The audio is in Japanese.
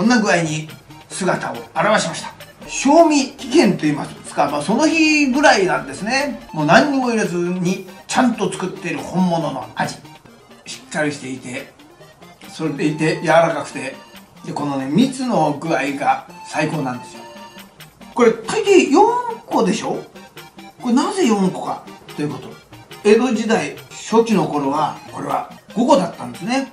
こんな具合に姿を現しました。賞味期限と言いますか、まあ、その日ぐらいなんですね。もう何にも入れずにちゃんと作っている本物の味。しっかりしていてそれでいて柔らかくてでこのね蜜の具合が最高なんですよ。これ大抵4個でしょ？これなぜ4個かということ。江戸時代初期の頃はこれは5個だったんですね。